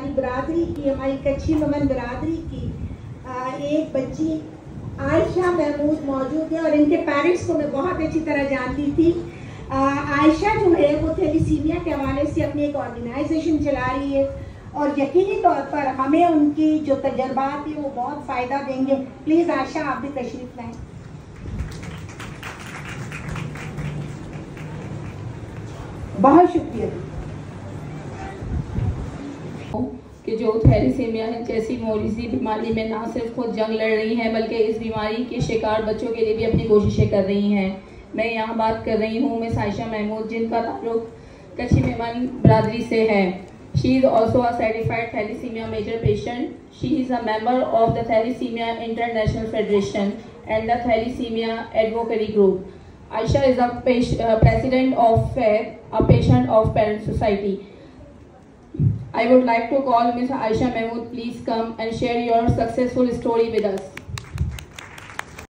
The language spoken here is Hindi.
हमारी बरादरी की, हमारी कच्ची ममन बरादरी की एक बच्ची, आयशा महमूद मौजूद है और इनके पेरेंट्स को मैं बहुत अच्छी तरह जानती थी। आयशा जो है, वो थेलीसीमिया के हवाले से अपनी एक ऑर्गेनाइजेशन चला रही है और यकीनी तौर पर हमें उनकी जो तजर्बात है, वो बहुत फ़ायदा देंगे। प्लीज़ आयशा, आप भी तशरीफ़ लाएँ। बहुत शुक्रिया। कि जो थैलीसीमिया है जैसी मोरिसी बीमारी में ना सिर्फ़ खुद जंग लड़ रही हैं बल्कि इस बीमारी के शिकार बच्चों के लिए भी अपनी कोशिशें कर रही हैं। मैं यहाँ बात कर रही हूँ मैं आयशा महमूद जिनका ताल्लुक कच्ची मेहमान बरदरी से है। She is also a certified thalassaemia major patient she is a member of the thalassaemia international federation and the thalassaemia advocacy group Aisha is a uh, president of a patient of Parent Society. I would like to call Ms. Aisha Mahmood, please come and share your successful story with us.